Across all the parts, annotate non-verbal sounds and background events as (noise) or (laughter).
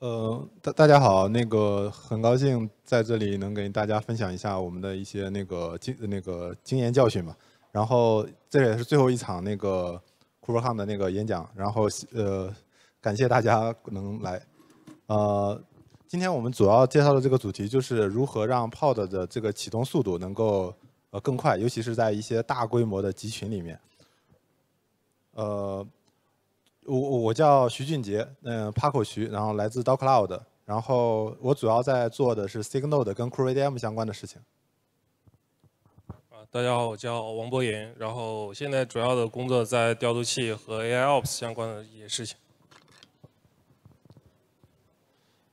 呃，大大家好，那个很高兴在这里能给大家分享一下我们的一些那个经那个经验教训嘛。然后这也是最后一场那个 KuberCon 的那个演讲，然后呃感谢大家能来。呃，今天我们主要介绍的这个主题就是如何让 Pod 的这个启动速度能够呃更快，尤其是在一些大规模的集群里面。呃。我我叫徐俊杰，嗯，Paco 徐，然后来自 DocCloud，然后我主要在做的是 Signal 的跟 CoreVDM 相关的事情。啊，大家好，我叫王博言，然后现在主要的工作在调度器和 AIOps 相关的一些事情。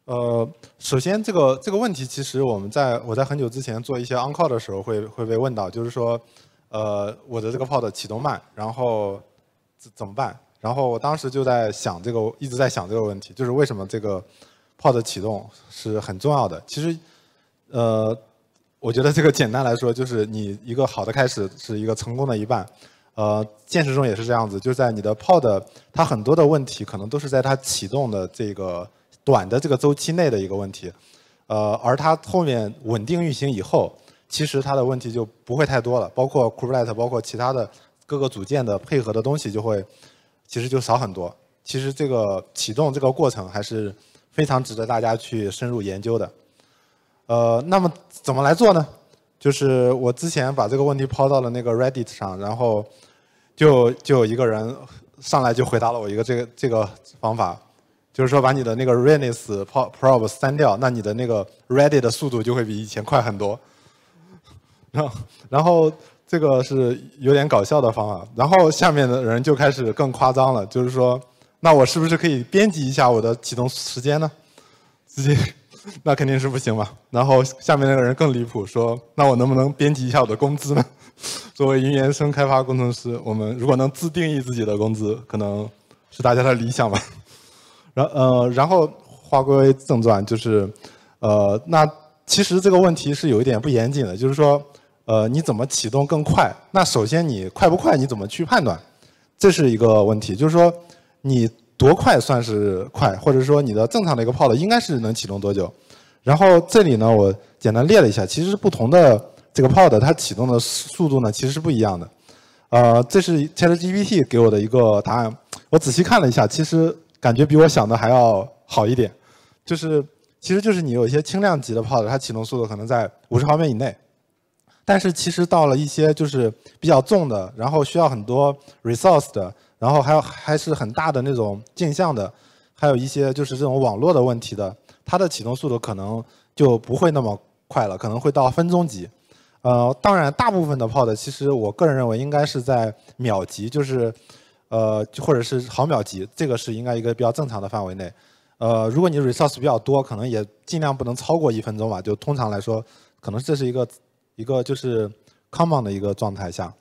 呃，首先这个这个问题，其实我们在我在很久之前做一些 OnCall 的时候会会被问到，就是说，呃，我的这个 Pod 启动慢，然后怎怎么办？然后我当时就在想这个，一直在想这个问题，就是为什么这个 pod 启动是很重要的。其实，呃，我觉得这个简单来说，就是你一个好的开始是一个成功的一半。呃，现实中也是这样子，就在你的 pod，它很多的问题可能都是在它启动的这个短的这个周期内的一个问题。呃，而它后面稳定运行以后，其实它的问题就不会太多了，包括 Kubernetes，包括其他的各个组件的配合的东西就会。其实就少很多。其实这个启动这个过程还是非常值得大家去深入研究的。呃，那么怎么来做呢？就是我之前把这个问题抛到了那个 Reddit 上，然后就就有一个人上来就回答了我一个这个这个方法，就是说把你的那个 Redis probe 删掉，那你的那个 Reddit 的速度就会比以前快很多。然 (laughs) 后然后。这个是有点搞笑的方法，然后下面的人就开始更夸张了，就是说，那我是不是可以编辑一下我的启动时间呢？(laughs) 直接，那肯定是不行嘛。然后下面那个人更离谱，说，那我能不能编辑一下我的工资呢？(laughs) 作为云原生开发工程师，我们如果能自定义自己的工资，可能是大家的理想吧。(laughs) 然呃，然后话归正传，就是，呃，那其实这个问题是有一点不严谨的，就是说。呃，你怎么启动更快？那首先你快不快？你怎么去判断？这是一个问题。就是说，你多快算是快，或者说你的正常的一个 pod 应该是能启动多久？然后这里呢，我简单列了一下，其实不同的这个 pod 它启动的速度呢，其实是不一样的。呃，这是 ChatGPT 给我的一个答案。我仔细看了一下，其实感觉比我想的还要好一点。就是，其实就是你有一些轻量级的 pod，它启动速度可能在五十毫秒以内。但是其实到了一些就是比较重的，然后需要很多 resource 的，然后还有还是很大的那种镜像的，还有一些就是这种网络的问题的，它的启动速度可能就不会那么快了，可能会到分钟级。呃，当然大部分的 pod 其实我个人认为应该是在秒级，就是呃或者是毫秒级，这个是应该一个比较正常的范围内。呃，如果你 resource 比较多，可能也尽量不能超过一分钟吧。就通常来说，可能这是一个。一个就是 common 的一个状态下，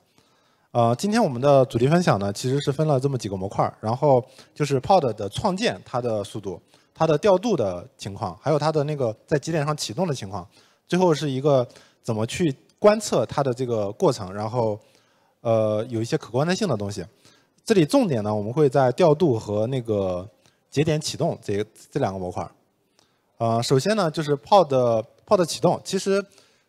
呃，今天我们的主题分享呢，其实是分了这么几个模块然后就是 pod 的创建它的速度，它的调度的情况，还有它的那个在节点上启动的情况，最后是一个怎么去观测它的这个过程，然后呃有一些可观的性的东西。这里重点呢，我们会在调度和那个节点启动这这两个模块呃，首先呢，就是 pod pod 启动，其实。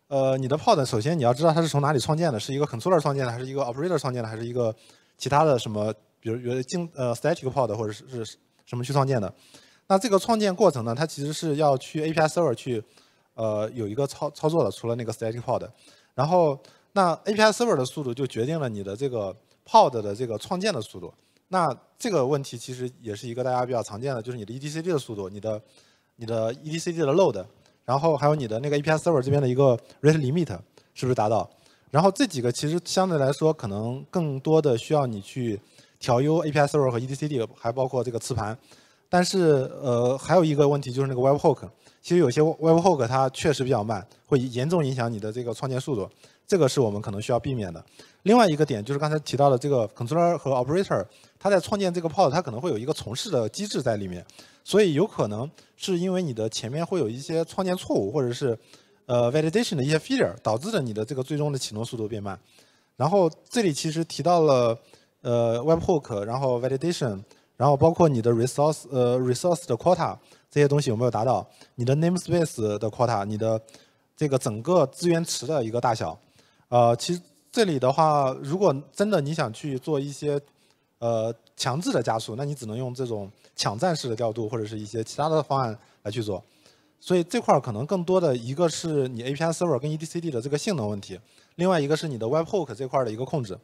呃，你的 pod 首先你要知道它是从哪里创建的，是一个 controller 创建的，还是一个 operator 创建的，还是一个其他的什么，比如比如静呃 static pod 或者是是什么去创建的？那这个创建过程呢，它其实是要去 API server 去呃有一个操操作的，除了那个 static pod。然后那 API server 的速度就决定了你的这个 pod 的这个创建的速度。那这个问题其实也是一个大家比较常见的，就是你的 etcd 的速度，你的你的 etcd 的 load。然后还有你的那个 API server 这边的一个 rate limit 是不是达到？然后这几个其实相对来说可能更多的需要你去调优 API server 和 etcd，还包括这个磁盘。但是呃还有一个问题就是那个 webhook，其实有些 webhook 它确实比较慢，会严重影响你的这个创建速度。这个是我们可能需要避免的。另外一个点就是刚才提到的这个 controller 和 operator，它在创建这个 pod，它可能会有一个重试的机制在里面。所以有可能是因为你的前面会有一些创建错误，或者是呃 validation 的一些 failure，导致了你的这个最终的启动速度变慢。然后这里其实提到了呃 webhook，然后 validation，然后包括你的 resource 呃 resource 的 quota 这些东西有没有达到？你的 namespace 的 quota，你的这个整个资源池的一个大小。呃，其实这里的话，如果真的你想去做一些呃强制的加速，那你只能用这种抢占式的调度或者是一些其他的方案来去做。所以这块儿可能更多的一个是你 API server 跟 EDCD 的这个性能问题，另外一个是你的 webhook 这块的一个控制。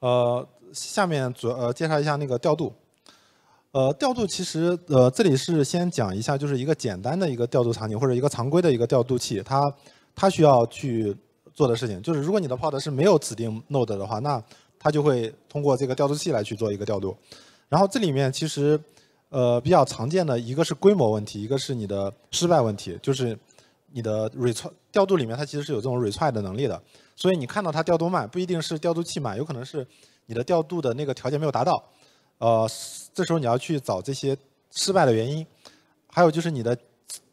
呃，下面主呃介绍一下那个调度。呃，调度其实呃这里是先讲一下，就是一个简单的一个调度场景或者一个常规的一个调度器，它它需要去做的事情，就是如果你的 pod 是没有指定 node 的话，那它就会通过这个调度器来去做一个调度。然后这里面其实呃比较常见的一个是规模问题，一个是你的失败问题，就是你的 retry 调度里面它其实是有这种 retry 的能力的。所以你看到它调度慢，不一定是调度器慢，有可能是你的调度的那个条件没有达到。呃，这时候你要去找这些失败的原因。还有就是你的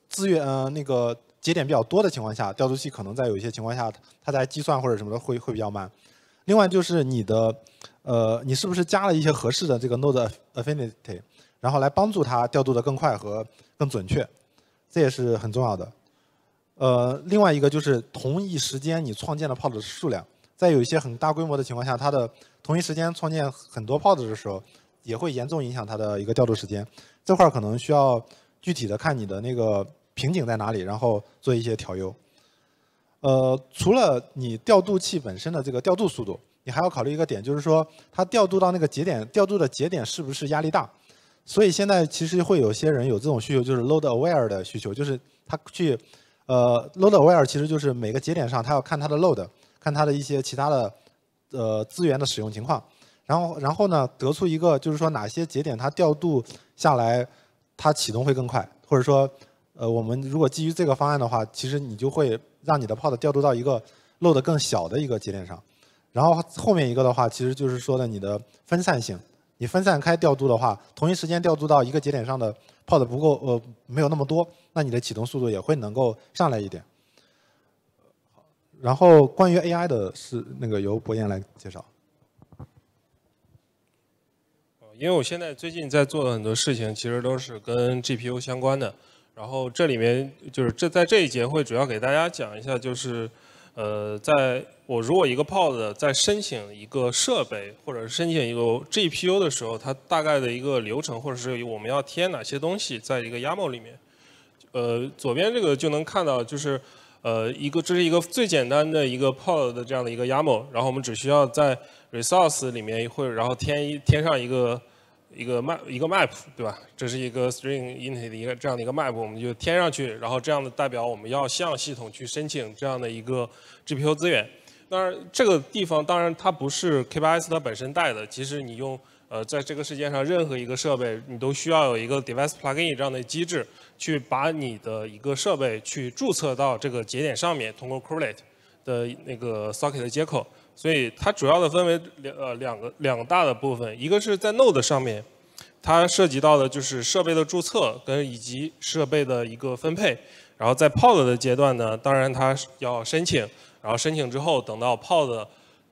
资源呃那个节点比较多的情况下，调度器可能在有一些情况下，它在计算或者什么的会会比较慢。另外就是你的呃你是不是加了一些合适的这个 node affinity，然后来帮助它调度的更快和更准确，这也是很重要的。呃，另外一个就是同一时间你创建的 pod 的数量，在有一些很大规模的情况下，它的同一时间创建很多 pod 的时候，也会严重影响它的一个调度时间。这块可能需要具体的看你的那个瓶颈在哪里，然后做一些调优。呃，除了你调度器本身的这个调度速度，你还要考虑一个点，就是说它调度到那个节点，调度的节点是不是压力大？所以现在其实会有些人有这种需求，就是 load aware 的需求，就是他去。呃，load aware 其实就是每个节点上，它要看它的 load，看它的一些其他的呃资源的使用情况，然后然后呢得出一个就是说哪些节点它调度下来，它启动会更快，或者说呃我们如果基于这个方案的话，其实你就会让你的 pod 调度到一个 load 更小的一个节点上，然后后面一个的话，其实就是说的你的分散性，你分散开调度的话，同一时间调度到一个节点上的。泡的不够呃没有那么多，那你的启动速度也会能够上来一点。然后关于 AI 的是那个由博彦来介绍。因为我现在最近在做的很多事情，其实都是跟 GPU 相关的。然后这里面就是这在这一节会主要给大家讲一下，就是。呃，在我如果一个 pod 在申请一个设备或者申请一个 GPU 的时候，它大概的一个流程，或者是我们要添哪些东西在一个 YAML 里面。呃，左边这个就能看到，就是呃一个这是一个最简单的一个 pod 的这样的一个 YAML，然后我们只需要在 resource 里面会然后添一添上一个。一个 map 一个 map 对吧？这是一个 string int 的一个这样的一个 map，我们就添上去，然后这样的代表我们要向系统去申请这样的一个 GPU 资源。当然，这个地方当然它不是 K8s 它本身带的，其实你用呃在这个世界上任何一个设备，你都需要有一个 device plugin 这样的机制，去把你的一个设备去注册到这个节点上面，通过 correlate 的那个 socket 的接口。所以它主要的分为两呃两个两大的部分，一个是在 Node 上面，它涉及到的就是设备的注册跟以及设备的一个分配。然后在 Pod 的阶段呢，当然它要申请，然后申请之后，等到 Pod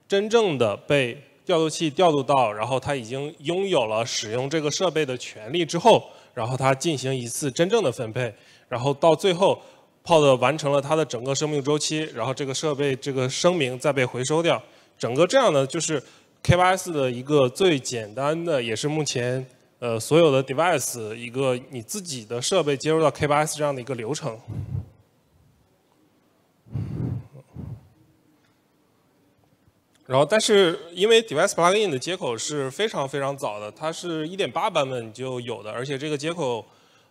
真正的被调度器调度到，然后它已经拥有了使用这个设备的权利之后，然后它进行一次真正的分配，然后到最后。Pod 完成了它的整个生命周期，然后这个设备这个声明再被回收掉。整个这样的就是 K8s 的一个最简单的，也是目前呃所有的 device 一个你自己的设备接入到 K8s 这样的一个流程。然后，但是因为 device plugin 的接口是非常非常早的，它是1.8版本就有的，而且这个接口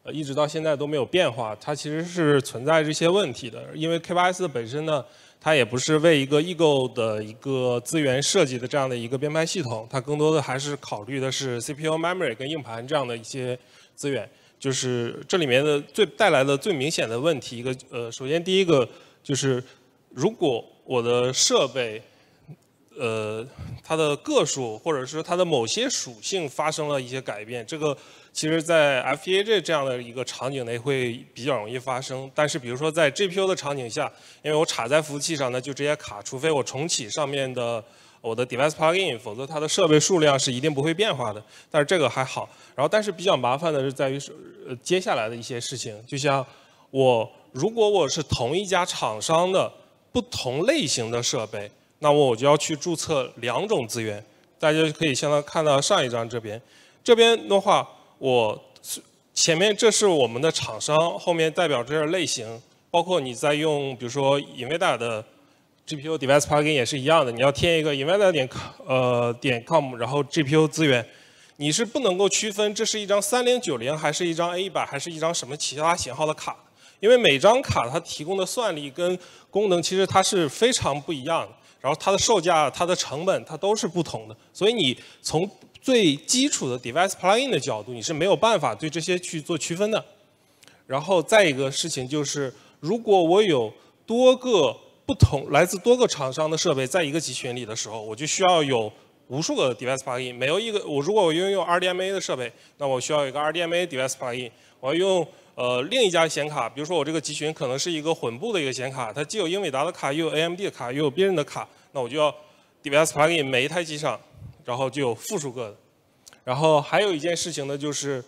呃一直到现在都没有变化，它其实是存在这些问题的。因为 K8s 本身呢。它也不是为一个 Ego 的一个资源设计的这样的一个编排系统，它更多的还是考虑的是 CPU、Memory 跟硬盘这样的一些资源。就是这里面的最带来的最明显的问题，一个呃，首先第一个就是如果我的设备。呃，它的个数或者是它的某些属性发生了一些改变，这个其实在 FPGA 这样的一个场景内会比较容易发生。但是比如说在 GPU 的场景下，因为我插在服务器上呢，就直接卡，除非我重启上面的我的 device plugin，否则它的设备数量是一定不会变化的。但是这个还好。然后但是比较麻烦的是在于是呃接下来的一些事情，就像我如果我是同一家厂商的不同类型的设备，那么我就要去注册两种资源。大家可以相当看到上一张这边，这边的话我前面这是我们的厂商，后面代表这是类型。包括你在用，比如说 NVIDIA 的 GPU device plugin 也是一样的，你要添一个 NVIDIA 点呃点 com，然后 GPU 资源，你是不能够区分这是一张三零九零还是一张 A 一百还是一张什么其他型号的卡，因为每张卡它提供的算力跟功能其实它是非常不一样的，然后它的售价、它的成本它都是不同的，所以你从最基础的 device plugin 的角度，你是没有办法对这些去做区分的。然后再一个事情就是。如果我有多个不同来自多个厂商的设备在一个集群里的时候，我就需要有无数个 device plugin。没有一个我如果我拥有 RDMA 的设备，那我需要一个 RDMA device plugin。我要用呃另一家显卡，比如说我这个集群可能是一个混布的一个显卡，它既有英伟达的卡，又有 AMD 的卡，又有别人的卡，那我就要 device plugin 每一台机上，然后就有复数个的。然后还有一件事情呢，就是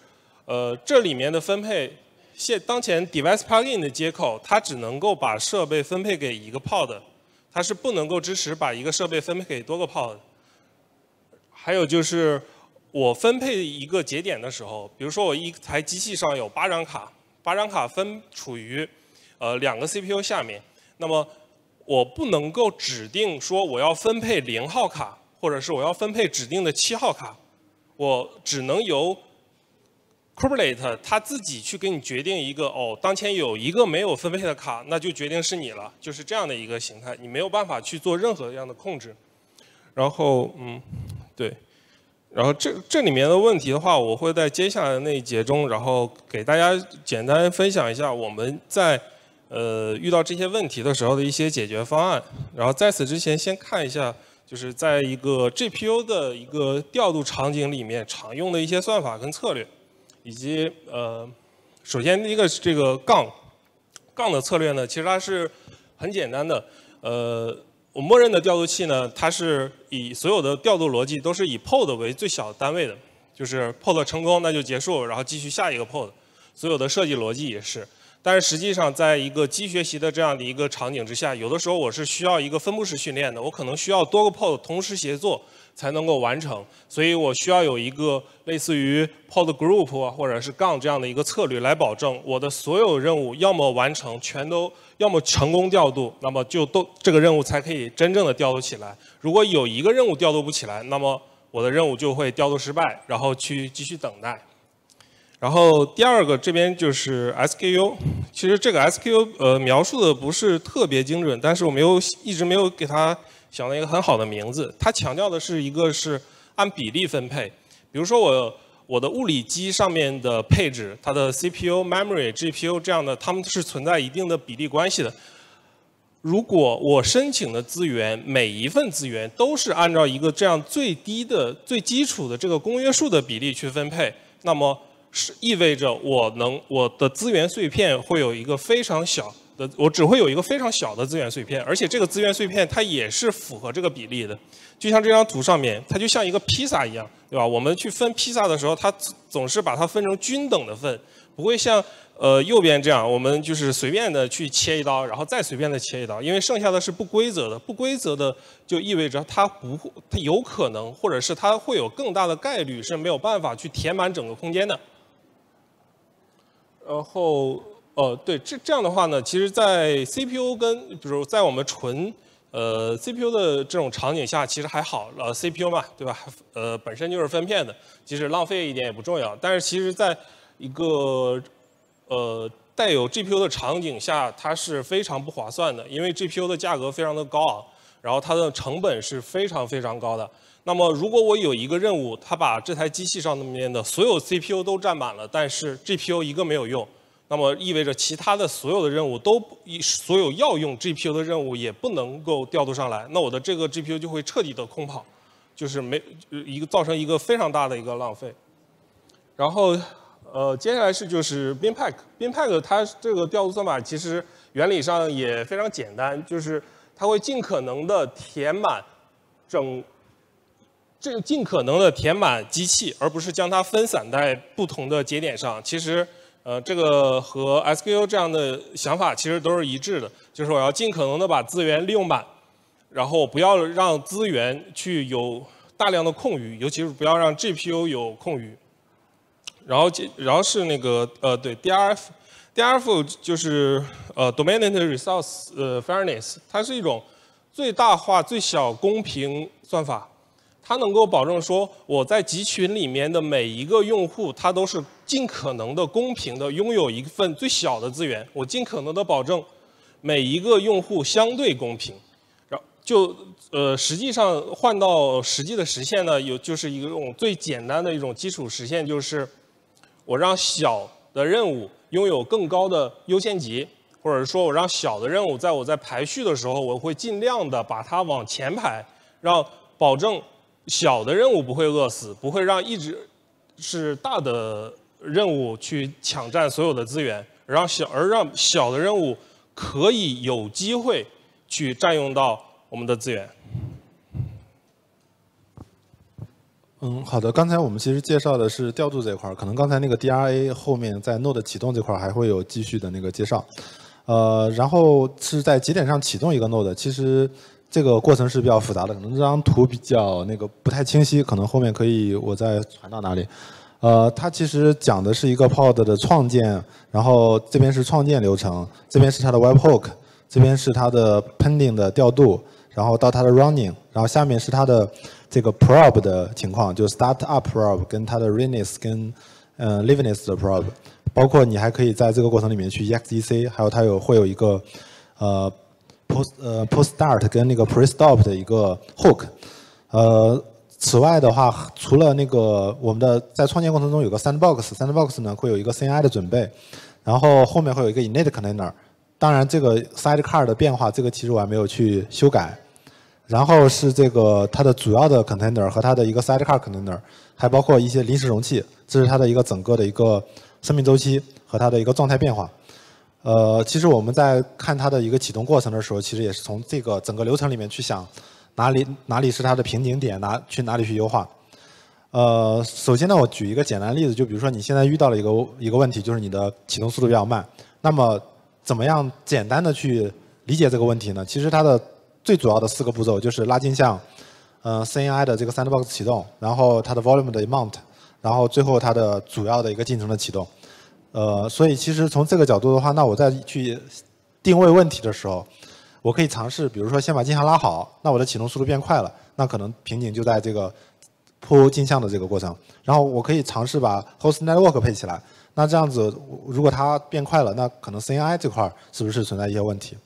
呃这里面的分配。现当前 device plugin 的接口，它只能够把设备分配给一个 pod，它是不能够支持把一个设备分配给多个 pod。还有就是我分配一个节点的时候，比如说我一台机器上有八张卡，八张卡分处于呃两个 CPU 下面，那么我不能够指定说我要分配零号卡，或者是我要分配指定的七号卡，我只能由 Kubernetes 它自己去给你决定一个哦，当前有一个没有分配的卡，那就决定是你了，就是这样的一个形态，你没有办法去做任何样的控制。然后嗯，对，然后这这里面的问题的话，我会在接下来那一节中，然后给大家简单分享一下我们在呃遇到这些问题的时候的一些解决方案。然后在此之前，先看一下就是在一个 GPU 的一个调度场景里面常用的一些算法跟策略。以及呃，首先第一个是这个杠杠的策略呢，其实它是很简单的。呃，我默认的调度器呢，它是以所有的调度逻辑都是以 pod 为最小单位的，就是 pod 成功那就结束，然后继续下一个 pod。所有的设计逻辑也是。但是实际上，在一个机学习的这样的一个场景之下，有的时候我是需要一个分布式训练的，我可能需要多个 pod 同时协作。才能够完成，所以我需要有一个类似于 pod group，或者是杠这样的一个策略来保证我的所有任务要么完成，全都要么成功调度，那么就都这个任务才可以真正的调度起来。如果有一个任务调度不起来，那么我的任务就会调度失败，然后去继续等待。然后第二个这边就是 SKU，其实这个 SKU 呃描述的不是特别精准，但是我没有一直没有给它。想到一个很好的名字，它强调的是一个是按比例分配。比如说我我的物理机上面的配置，它的 CPU、Memory、GPU 这样的，它们是存在一定的比例关系的。如果我申请的资源每一份资源都是按照一个这样最低的、最基础的这个公约数的比例去分配，那么是意味着我能我的资源碎片会有一个非常小。的我只会有一个非常小的资源碎片，而且这个资源碎片它也是符合这个比例的，就像这张图上面，它就像一个披萨一样，对吧？我们去分披萨的时候，它总是把它分成均等的份，不会像呃右边这样，我们就是随便的去切一刀，然后再随便的切一刀，因为剩下的是不规则的，不规则的就意味着它不会，它有可能，或者是它会有更大的概率是没有办法去填满整个空间的，然后。呃，对，这这样的话呢，其实，在 CPU 跟比如在我们纯呃 CPU 的这种场景下，其实还好，呃 CPU 嘛，对吧？呃，本身就是分片的，即使浪费一点也不重要。但是，其实在一个呃带有 GPU 的场景下，它是非常不划算的，因为 GPU 的价格非常的高昂，然后它的成本是非常非常高的。那么，如果我有一个任务，它把这台机器上面的所有 CPU 都占满了，但是 GPU 一个没有用。那么意味着其他的所有的任务都所有要用 GPU 的任务也不能够调度上来，那我的这个 GPU 就会彻底的空跑，就是没一个造成一个非常大的一个浪费。然后呃，接下来是就是 Binpack，Binpack 它这个调度算法其实原理上也非常简单，就是它会尽可能的填满整这个尽可能的填满机器，而不是将它分散在不同的节点上。其实，呃，这个和 SQL 这样的想法其实都是一致的，就是我要尽可能的把资源利用满，然后不要让资源去有大量的空余，尤其是不要让 GPU 有空余。然后，然后是那个呃，对 D R F DRF，DRF 就是呃 Dominant Resource 呃 Fairness，它是一种最大化、最小公平算法。它能够保证说，我在集群里面的每一个用户，他都是尽可能的公平的拥有一份最小的资源。我尽可能的保证每一个用户相对公平。然后就呃，实际上换到实际的实现呢，有就是一种最简单的一种基础实现，就是我让小的任务拥有更高的优先级，或者说我让小的任务在我在排序的时候，我会尽量的把它往前排，让保证。小的任务不会饿死，不会让一直是大的任务去抢占所有的资源，让小而让小的任务可以有机会去占用到我们的资源。嗯，好的。刚才我们其实介绍的是调度这块儿，可能刚才那个 DRA 后面在 Node 启动这块儿还会有继续的那个介绍。呃，然后是在节点上启动一个 Node，其实。这个过程是比较复杂的，可能这张图比较那个不太清晰，可能后面可以我再传到哪里。呃，它其实讲的是一个 pod 的创建，然后这边是创建流程，这边是它的 webhook，这边是它的 pending 的调度，然后到它的 running，然后下面是它的这个 probe 的情况，就 start up probe 跟它的 readiness 跟嗯 liveness 的 probe，包括你还可以在这个过程里面去 exec，还有它有会有一个呃。post 呃 post start 跟那个 pre stop 的一个 hook，呃，此外的话，除了那个我们的在创建过程中有个 sandbox，sandbox 呢会有一个 CI 的准备，然后后面会有一个 init container，当然这个 sidecar 的变化，这个其实我还没有去修改，然后是这个它的主要的 container 和它的一个 sidecar container，还包括一些临时容器，这是它的一个整个的一个生命周期和它的一个状态变化。呃，其实我们在看它的一个启动过程的时候，其实也是从这个整个流程里面去想，哪里哪里是它的瓶颈点，哪去哪里去优化。呃，首先呢，我举一个简单例子，就比如说你现在遇到了一个一个问题，就是你的启动速度比较慢。那么，怎么样简单的去理解这个问题呢？其实它的最主要的四个步骤就是拉镜像，呃，CNI 的这个 Sandbox 启动，然后它的 Volume 的 Mount，然后最后它的主要的一个进程的启动。呃，所以其实从这个角度的话，那我再去定位问题的时候，我可以尝试，比如说先把镜像拉好，那我的启动速度变快了，那可能瓶颈就在这个铺镜像的这个过程。然后我可以尝试把 host network 配起来，那这样子如果它变快了，那可能 CNI 这块是不是存在一些问题？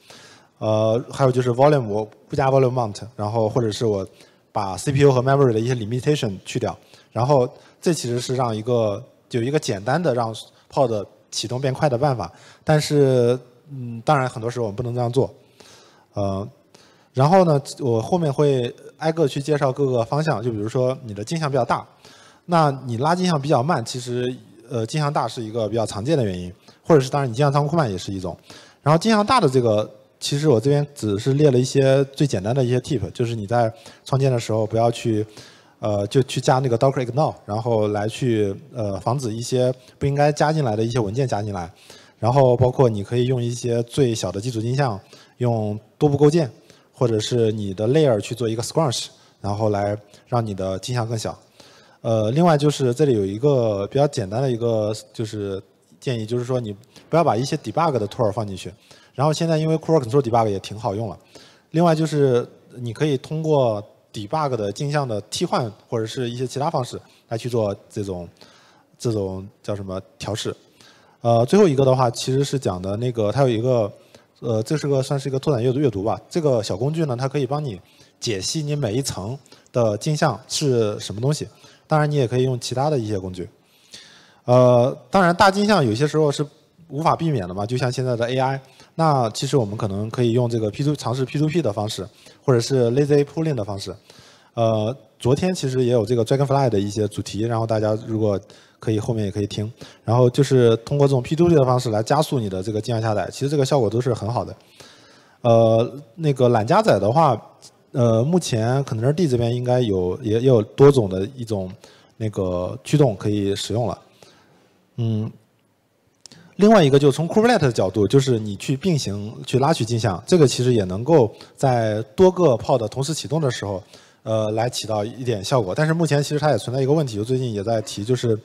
呃，还有就是 volume 我不加 volume mount，然后或者是我把 CPU 和 memory 的一些 limitation 去掉，然后这其实是让一个有一个简单的让 Pod 启动变快的办法，但是嗯，当然很多时候我们不能这样做，呃，然后呢，我后面会挨个去介绍各个方向，就比如说你的镜像比较大，那你拉镜像比较慢，其实呃镜像大是一个比较常见的原因，或者是当然你镜像仓库慢也是一种，然后镜像大的这个，其实我这边只是列了一些最简单的一些 tip，就是你在创建的时候不要去。呃，就去加那个 Docker ignore，然后来去呃防止一些不应该加进来的一些文件加进来，然后包括你可以用一些最小的基础镜像，用多步构建，或者是你的 layer 去做一个 scrunch，然后来让你的镜像更小。呃，另外就是这里有一个比较简单的一个就是建议，就是说你不要把一些 debug 的 tool 放进去。然后现在因为 core control debug 也挺好用了。另外就是你可以通过 debug 的镜像的替换或者是一些其他方式来去做这种这种叫什么调试。呃，最后一个的话其实是讲的那个它有一个呃，这是个算是一个拓展阅读阅读吧。这个小工具呢，它可以帮你解析你每一层的镜像是什么东西。当然，你也可以用其他的一些工具。呃，当然大镜像有些时候是无法避免的嘛，就像现在的 AI。那其实我们可能可以用这个 P to 尝试 P to P 的方式。或者是 lazy pooling 的方式，呃，昨天其实也有这个 Dragonfly 的一些主题，然后大家如果可以后面也可以听，然后就是通过这种 P2P 的方式来加速你的这个镜像下载，其实这个效果都是很好的。呃，那个懒加载的话，呃，目前可能是 D 这边应该有也也有多种的一种那个驱动可以使用了。嗯，另外一个就从 Kubernetes 的角度，就是你去并行去拉取镜像，这个其实也能够在多个 pod 同时启动的时候，呃，来起到一点效果。但是目前其实它也存在一个问题，就最近也在提，就是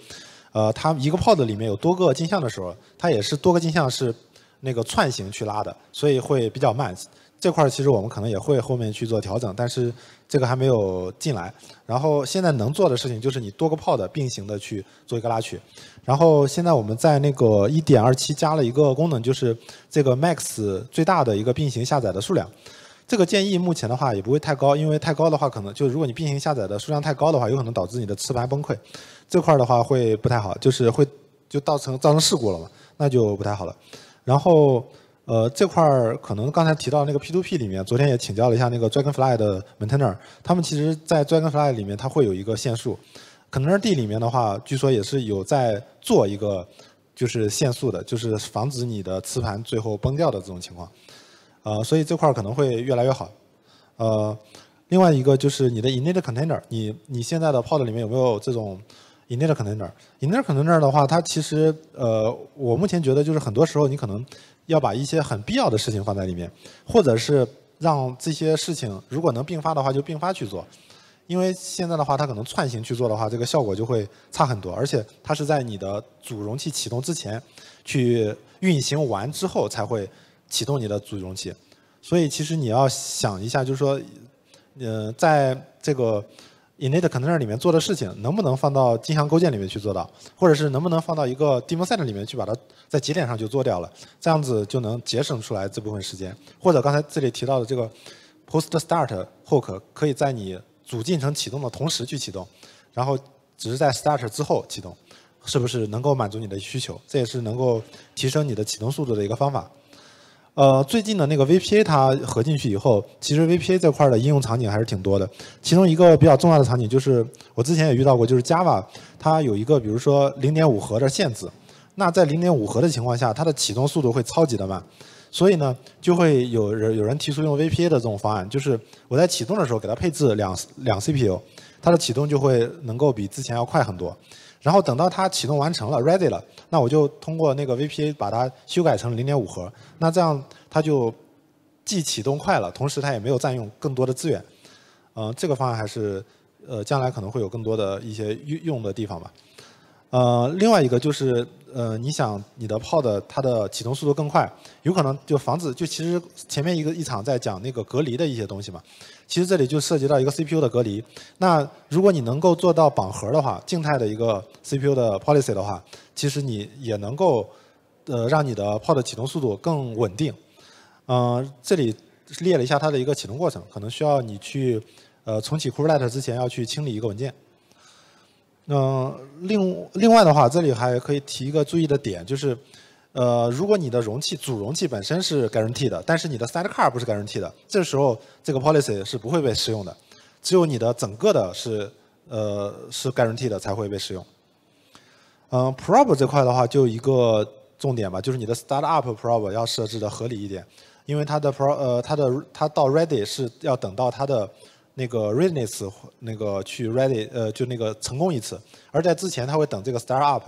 呃，它一个 pod 里面有多个镜像的时候，它也是多个镜像是那个串行去拉的，所以会比较慢。这块其实我们可能也会后面去做调整，但是这个还没有进来。然后现在能做的事情就是你多个 pod 并行的去做一个拉取。然后现在我们在那个1.27加了一个功能，就是这个 max 最大的一个并行下载的数量。这个建议目前的话也不会太高，因为太高的话可能就如果你并行下载的数量太高的话，有可能导致你的磁盘崩溃。这块的话会不太好，就是会就造成造成事故了嘛，那就不太好了。然后。呃，这块儿可能刚才提到那个 P2P 里面，昨天也请教了一下那个 Dragonfly 的 maintainer，他们其实，在 Dragonfly 里面它会有一个限速，可能是 D 里面的话，据说也是有在做一个就是限速的，就是防止你的磁盘最后崩掉的这种情况。呃，所以这块儿可能会越来越好。呃，另外一个就是你的 init container，你你现在的 pod 里面有没有这种 init container？init container 的话，它其实呃，我目前觉得就是很多时候你可能。要把一些很必要的事情放在里面，或者是让这些事情如果能并发的话就并发去做，因为现在的话它可能串行去做的话，这个效果就会差很多，而且它是在你的主容器启动之前去运行完之后才会启动你的主容器，所以其实你要想一下，就是说，呃，在这个。Init container 里面做的事情能不能放到镜像构建里面去做到，或者是能不能放到一个 demon set 里面去把它在节点上就做掉了，这样子就能节省出来这部分时间。或者刚才这里提到的这个 post start hook 可以在你主进程启动的同时去启动，然后只是在 start 之后启动，是不是能够满足你的需求？这也是能够提升你的启动速度的一个方法。呃，最近的那个 VPA 它合进去以后，其实 VPA 这块的应用场景还是挺多的。其中一个比较重要的场景就是，我之前也遇到过，就是 Java 它有一个比如说0.5核的限制，那在0.5核的情况下，它的启动速度会超级的慢，所以呢，就会有人有人提出用 VPA 的这种方案，就是我在启动的时候给它配置两两 CPU，它的启动就会能够比之前要快很多。然后等到它启动完成了，ready 了，那我就通过那个 VPA 把它修改成零点五核，那这样它就既启动快了，同时它也没有占用更多的资源。嗯，这个方案还是呃将来可能会有更多的一些用用的地方吧。呃，另外一个就是，呃，你想你的 pod 它的启动速度更快，有可能就防止就其实前面一个一场在讲那个隔离的一些东西嘛，其实这里就涉及到一个 CPU 的隔离。那如果你能够做到绑盒的话，静态的一个 CPU 的 policy 的话，其实你也能够呃让你的 pod 启动速度更稳定。嗯，这里列了一下它的一个启动过程，可能需要你去呃重启 Kubernetes 之前要去清理一个文件。嗯，另另外的话，这里还可以提一个注意的点，就是，呃，如果你的容器主容器本身是 guaranteed 的，但是你的 sidecar 不是 guaranteed 的，这时候这个 policy 是不会被适用的，只有你的整个的是，呃，是 guaranteed 的才会被适用。嗯，probe 这块的话，就一个重点吧，就是你的 startup probe 要设置的合理一点，因为它的 pro 呃，它的它到 ready 是要等到它的。那个 readiness 那个去 ready 呃就那个成功一次，而在之前它会等这个 start up，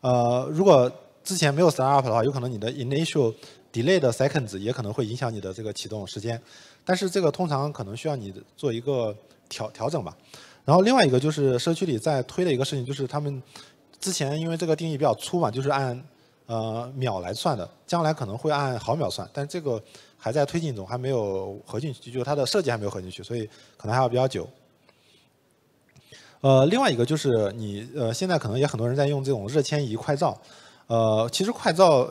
呃如果之前没有 start up 的话，有可能你的 initial delay 的 seconds 也可能会影响你的这个启动时间，但是这个通常可能需要你做一个调调整吧。然后另外一个就是社区里在推的一个事情，就是他们之前因为这个定义比较粗嘛，就是按呃秒来算的，将来可能会按毫秒算，但这个。还在推进中，还没有合进去，就它的设计还没有合进去，所以可能还要比较久。呃，另外一个就是你呃，现在可能也很多人在用这种热迁移快照。呃，其实快照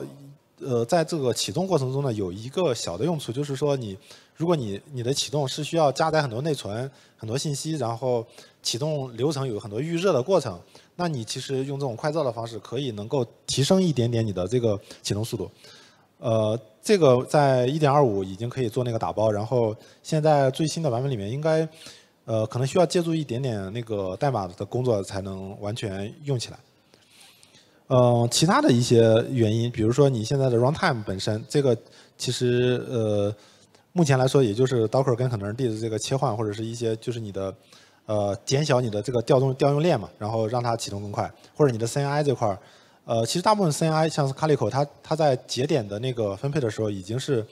呃，在这个启动过程中呢，有一个小的用处，就是说你如果你你的启动是需要加载很多内存、很多信息，然后启动流程有很多预热的过程，那你其实用这种快照的方式，可以能够提升一点点你的这个启动速度。呃，这个在1.25已经可以做那个打包，然后现在最新的版本里面应该，呃，可能需要借助一点点那个代码的工作才能完全用起来。嗯，其他的一些原因，比如说你现在的 runtime 本身，这个其实呃，目前来说，也就是 Docker 跟 Containerd 的这个切换，或者是一些就是你的呃减小你的这个调动调用链嘛，然后让它启动更快，或者你的 CNI 这块儿，呃，其实大部分 CNI 像是 Calico，它它在节点的那个分配的时候已经是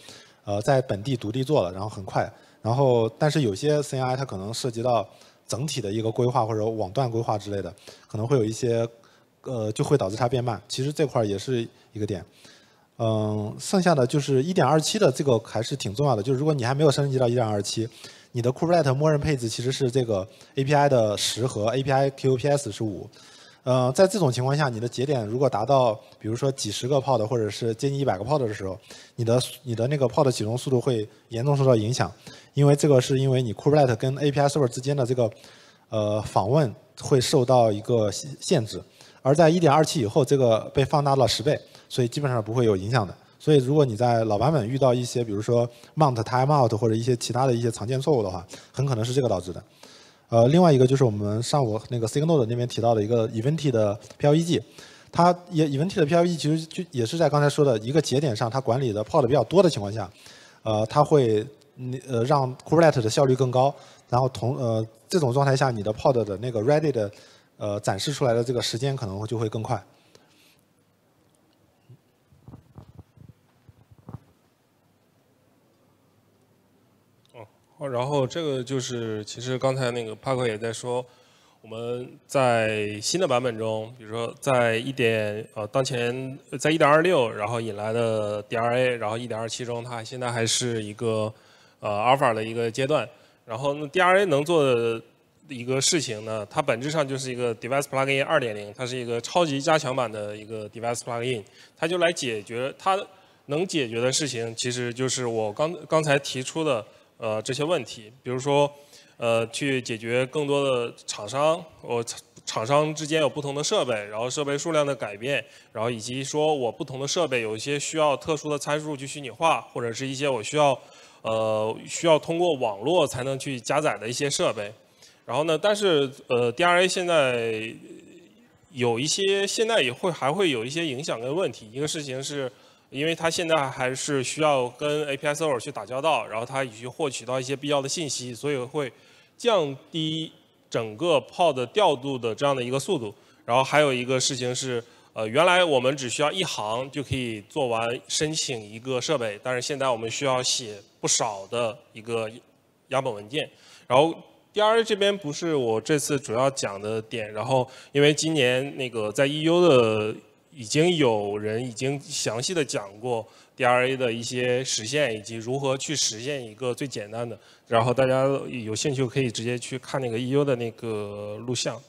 呃在本地独立做了，然后很快，然后但是有些 CNI 它可能涉及到整体的一个规划或者网段规划之类的，可能会有一些呃就会导致它变慢，其实这块也是一个点。嗯，剩下的就是一点二七的这个还是挺重要的。就是如果你还没有升级到一点二七，你的 Kubernetes 默认配置其实是这个 API 的十和 API QPS 是五。呃，在这种情况下，你的节点如果达到比如说几十个 pod 或者是接近一百个 pod 的时候，你的你的那个 pod 启动速度会严重受到影响，因为这个是因为你 Kubernetes 跟 API Server 之间的这个呃访问会受到一个限限制，而在一点二七以后，这个被放大了十倍。所以基本上不会有影响的。所以如果你在老版本遇到一些，比如说 mount timeout 或者一些其他的一些常见错误的话，很可能是这个导致的。呃，另外一个就是我们上午那个 Signal 那边提到的一个 Event 的 P L E G，它也 Event 的 PLEG 其实就也是在刚才说的一个节点上，它管理的 pod 比较多的情况下，呃，它会呃让 Kubernetes 的效率更高。然后同呃这种状态下，你的 pod 的那个 ready 的呃展示出来的这个时间可能就会更快。然后这个就是，其实刚才那个帕克也在说，我们在新的版本中，比如说在一点呃当前在一点二六，然后引来的 DRA，然后一点二七中，它现在还是一个呃 Alpha 的一个阶段。然后那 DRA 能做的一个事情呢，它本质上就是一个 Device Plugin 二点零，它是一个超级加强版的一个 Device Plugin，它就来解决它能解决的事情，其实就是我刚刚才提出的。呃，这些问题，比如说，呃，去解决更多的厂商，我厂商之间有不同的设备，然后设备数量的改变，然后以及说我不同的设备有一些需要特殊的参数去虚拟化，或者是一些我需要，呃，需要通过网络才能去加载的一些设备。然后呢，但是呃，DRA 现在有一些，现在也会还会有一些影响跟问题。一个事情是。因为它现在还是需要跟 API Server 去打交道，然后它以去获取到一些必要的信息，所以会降低整个 Pod 调度的这样的一个速度。然后还有一个事情是，呃，原来我们只需要一行就可以做完申请一个设备，但是现在我们需要写不少的一个样本文件。然后 DR 这边不是我这次主要讲的点，然后因为今年那个在 EU 的。已经有人已经详细的讲过 DRA 的一些实现，以及如何去实现一个最简单的。然后大家有兴趣可以直接去看那个 EU 的那个录像。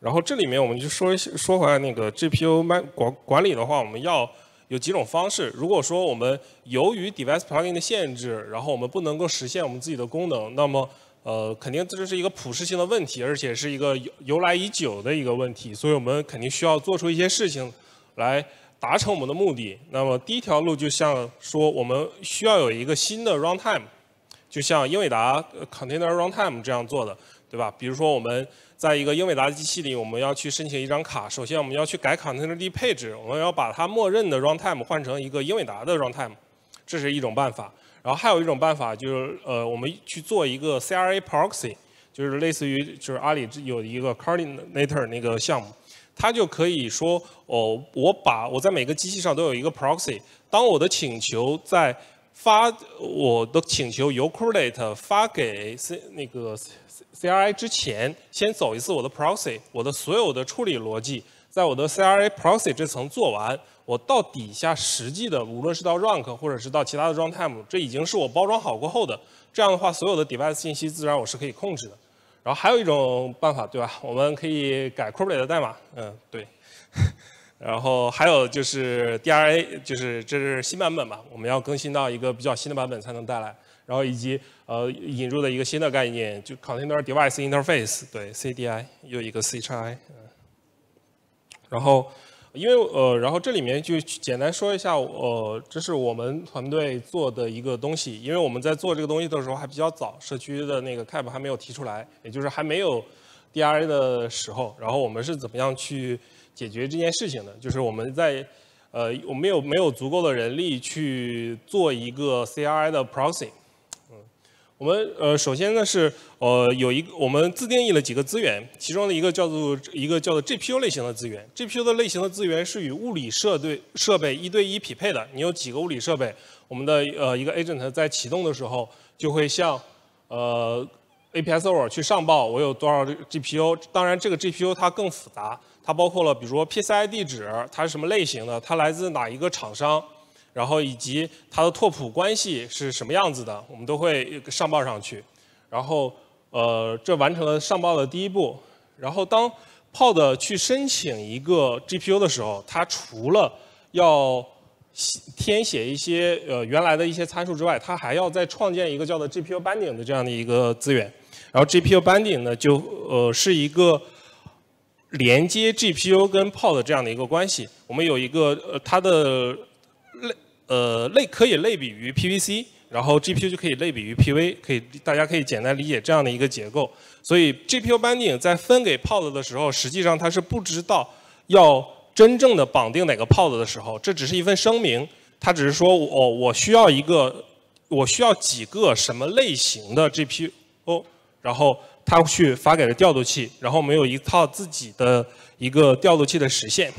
然后这里面我们就说说回来那个 GPU 管管理的话，我们要有几种方式。如果说我们由于 Device Plugin 的限制，然后我们不能够实现我们自己的功能，那么呃，肯定这是一个普适性的问题，而且是一个由由来已久的一个问题，所以我们肯定需要做出一些事情来达成我们的目的。那么第一条路就像说，我们需要有一个新的 runtime，就像英伟达 container runtime 这样做的，对吧？比如说我们在一个英伟达机器里，我们要去申请一张卡，首先我们要去改 containerd 配置，我们要把它默认的 runtime 换成一个英伟达的 runtime，这是一种办法。然后还有一种办法就是，呃，我们去做一个 CRA proxy，就是类似于就是阿里有一个 coordinator 那个项目，它就可以说，哦，我把我在每个机器上都有一个 proxy，当我的请求在发我的请求由 c o r d a t e 发给 C 那个 CRI 之前，先走一次我的 proxy，我的所有的处理逻辑在我的 CRA proxy 这层做完。我到底下实际的，无论是到 rank 或者是到其他的 runtime，这已经是我包装好过后的。这样的话，所有的 device 信息自然我是可以控制的。然后还有一种办法，对吧？我们可以改 k u b e r n e 的代码，嗯，对。然后还有就是 DRA，就是这是新版本嘛，我们要更新到一个比较新的版本才能带来。然后以及呃引入的一个新的概念，就 Container Device Interface，对 CDI 又一个 CHI，嗯。然后。因为呃，然后这里面就简单说一下，呃，这是我们团队做的一个东西。因为我们在做这个东西的时候还比较早，社区的那个 CAP 还没有提出来，也就是还没有 DRA 的时候。然后我们是怎么样去解决这件事情的？就是我们在呃，我们有没有足够的人力去做一个 CRI 的 proxy？我们呃首先呢是呃有一我们自定义了几个资源，其中的一个叫做一个叫做 GPU 类型的资源，GPU 的类型的资源是与物理设对设备一对一匹配的。你有几个物理设备，我们的呃一个 agent 在启动的时候就会向呃 APS over 去上报我有多少 GPU。当然这个 GPU 它更复杂。它包括了，比如说 PCI 地址，它是什么类型的，它来自哪一个厂商，然后以及它的拓扑关系是什么样子的，我们都会上报上去。然后，呃，这完成了上报的第一步。然后，当 Pod 去申请一个 GPU 的时候，它除了要填写一些呃原来的一些参数之外，它还要再创建一个叫做 GPU binding 的这样的一个资源。然后 GPU binding 呢，就呃是一个。连接 GPU 跟 Pod 这样的一个关系，我们有一个呃它的呃类可以类比于 PVC，然后 GPU 就可以类比于 PV，可以大家可以简单理解这样的一个结构。所以 GPU binding 在分给 Pod 的时候，实际上它是不知道要真正的绑定哪个 Pod 的时候，这只是一份声明，它只是说我我需要一个我需要几个什么类型的 GPU，然后。它去发给了调度器，然后我们有一套自己的一个调度器的实现。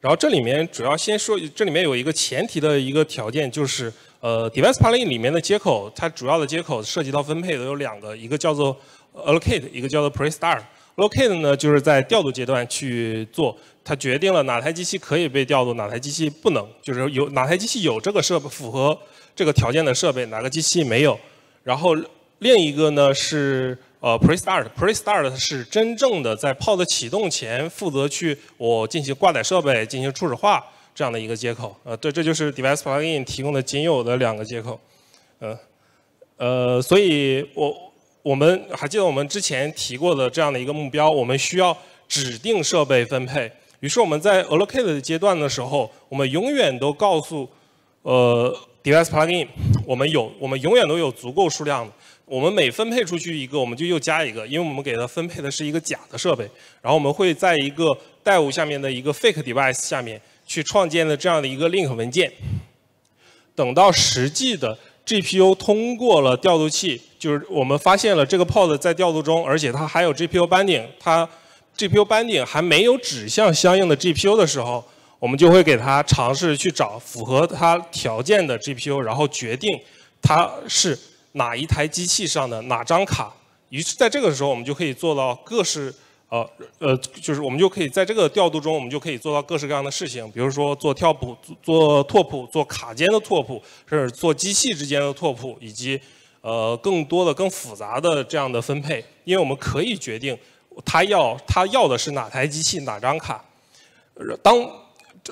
然后这里面主要先说，这里面有一个前提的一个条件，就是呃，device plugin 里面的接口，它主要的接口涉及到分配的有两个，一个叫做 allocate，一个叫做 pre-start。allocate 呢，就是在调度阶段去做，它决定了哪台机器可以被调度，哪台机器不能，就是有哪台机器有这个设备符合这个条件的设备，哪个机器没有，然后。另一个呢是呃 pre-start，pre-start 是真正的在 Pod 启动前负责去我进行挂载设备进行初始化这样的一个接口。呃，对，这就是 Device Plugin 提供的仅有的两个接口。呃，呃，所以我我们还记得我们之前提过的这样的一个目标，我们需要指定设备分配。于是我们在 allocate 的阶段的时候，我们永远都告诉呃 Device Plugin，我们有我们永远都有足够数量的。我们每分配出去一个，我们就又加一个，因为我们给它分配的是一个假的设备。然后我们会在一个代物下面的一个 fake device 下面去创建的这样的一个 link 文件。等到实际的 GPU 通过了调度器，就是我们发现了这个 pod 在调度中，而且它还有 GPU binding，它 GPU binding 还没有指向相应的 GPU 的时候，我们就会给它尝试去找符合它条件的 GPU，然后决定它是。哪一台机器上的哪张卡？于是在这个时候，我们就可以做到各式呃呃，就是我们就可以在这个调度中，我们就可以做到各式各样的事情，比如说做跳谱、做拓扑、做卡间的拓扑，甚至做机器之间的拓扑，以及呃更多的、更复杂的这样的分配。因为我们可以决定他要他要的是哪台机器、哪张卡。当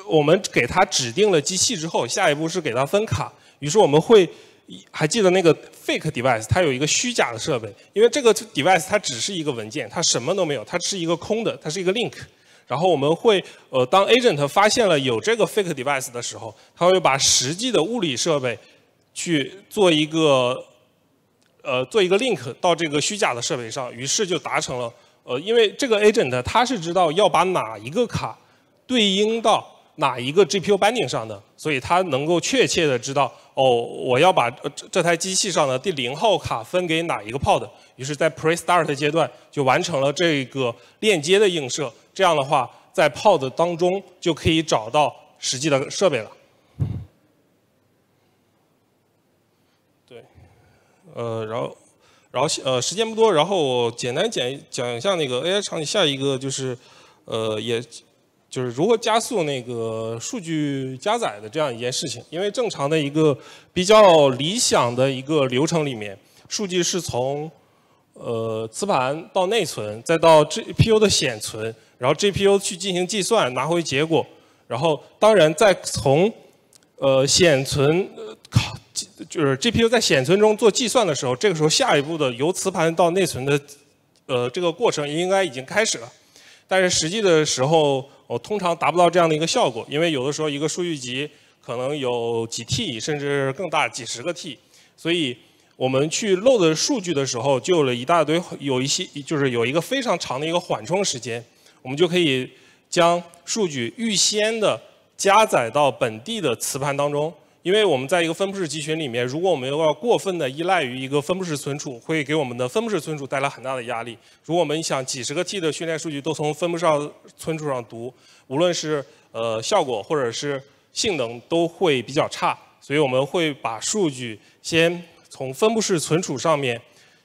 我们给他指定了机器之后，下一步是给他分卡。于是我们会。还记得那个 fake device，它有一个虚假的设备，因为这个 device 它只是一个文件，它什么都没有，它是一个空的，它是一个 link。然后我们会，呃，当 agent 发现了有这个 fake device 的时候，它会把实际的物理设备去做一个，呃，做一个 link 到这个虚假的设备上，于是就达成了，呃，因为这个 agent 它是知道要把哪一个卡对应到。哪一个 GPU binding 上的，所以它能够确切的知道，哦，我要把这这台机器上的第零号卡分给哪一个 pod，于是，在 pre-start 阶段就完成了这个链接的映射。这样的话，在 pod 当中就可以找到实际的设备了。对，呃，然后，然后呃，时间不多，然后我简单讲讲一下那个 AI 场景，下一个就是，呃，也。就是如何加速那个数据加载的这样一件事情，因为正常的一个比较理想的一个流程里面，数据是从呃磁盘到内存，再到 GPU 的显存，然后 GPU 去进行计算拿回结果，然后当然再从呃显存考就是 GPU 在显存中做计算的时候，这个时候下一步的由磁盘到内存的呃这个过程应该已经开始了，但是实际的时候。我通常达不到这样的一个效果，因为有的时候一个数据集可能有几 T 甚至更大几十个 T，所以我们去 load 数据的时候就有了一大堆，有一些就是有一个非常长的一个缓冲时间，我们就可以将数据预先的加载到本地的磁盘当中。因为我们在一个分布式集群里面，如果我们又要过分的依赖于一个分布式存储，会给我们的分布式存储带来很大的压力。如果我们想几十个 T 的训练数据都从分布式存储上读，无论是呃效果或者是性能都会比较差。所以我们会把数据先从分布式存储上面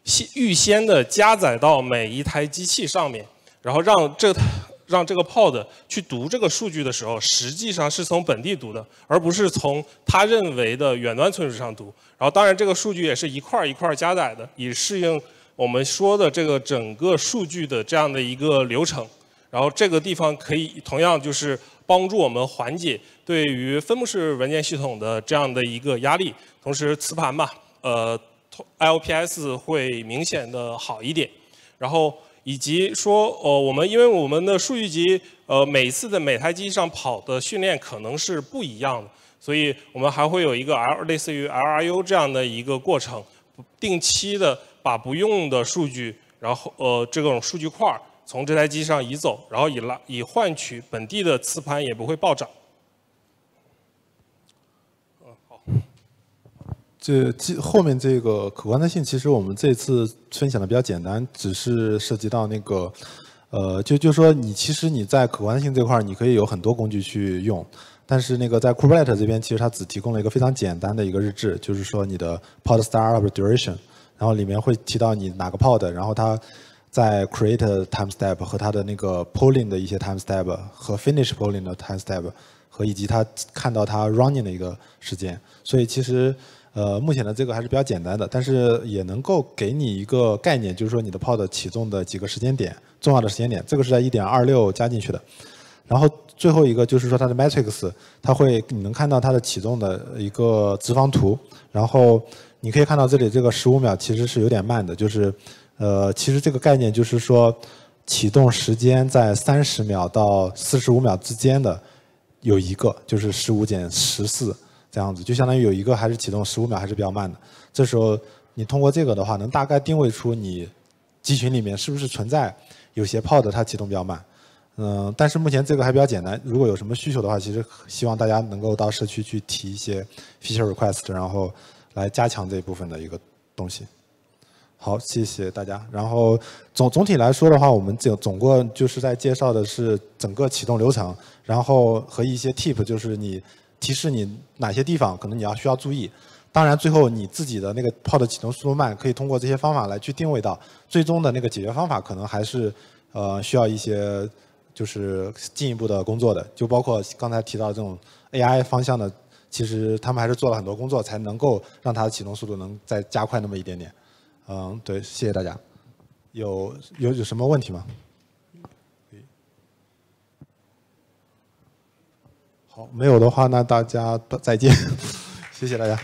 先预先的加载到每一台机器上面，然后让这。让这个 pod 去读这个数据的时候，实际上是从本地读的，而不是从他认为的远端存储上读。然后，当然这个数据也是一块一块加载的，以适应我们说的这个整个数据的这样的一个流程。然后这个地方可以同样就是帮助我们缓解对于分布式文件系统的这样的一个压力。同时，磁盘嘛，呃，LPS 会明显的好一点。然后。以及说，呃，我们因为我们的数据集，呃，每次的每台机上跑的训练可能是不一样的，所以我们还会有一个 L 类似于 LRU 这样的一个过程，定期的把不用的数据，然后呃这种数据块从这台机上移走，然后以拉以换取本地的磁盘也不会暴涨。这后面这个可观的性，其实我们这次分享的比较简单，只是涉及到那个，呃，就就说你其实你在可观性这块儿，你可以有很多工具去用，但是那个在 Kubernetes 这边，其实它只提供了一个非常简单的一个日志，就是说你的 pod startup duration，然后里面会提到你哪个 pod，然后它在 create time step 和它的那个 polling 的一些 time step 和 finish polling 的 time step 和以及它看到它 running 的一个时间，所以其实。呃，目前的这个还是比较简单的，但是也能够给你一个概念，就是说你的 pod 启动的几个时间点，重要的时间点，这个是在1.26加进去的。然后最后一个就是说它的 matrix，它会你能看到它的启动的一个直方图，然后你可以看到这里这个15秒其实是有点慢的，就是呃，其实这个概念就是说启动时间在30秒到45秒之间的有一个，就是15减14。这样子就相当于有一个还是启动十五秒还是比较慢的，这时候你通过这个的话，能大概定位出你集群里面是不是存在有些 pod 它启动比较慢。嗯，但是目前这个还比较简单，如果有什么需求的话，其实希望大家能够到社区去提一些 feature request，然后来加强这一部分的一个东西。好，谢谢大家。然后总总体来说的话，我们总总共就是在介绍的是整个启动流程，然后和一些 tip，就是你。提示你哪些地方可能你要需要注意，当然最后你自己的那个炮的启动速度慢，可以通过这些方法来去定位到最终的那个解决方法，可能还是呃需要一些就是进一步的工作的，就包括刚才提到这种 AI 方向的，其实他们还是做了很多工作，才能够让它的启动速度能再加快那么一点点。嗯，对，谢谢大家。有有有什么问题吗？没有的话，那大家再见，(laughs) 谢谢大家。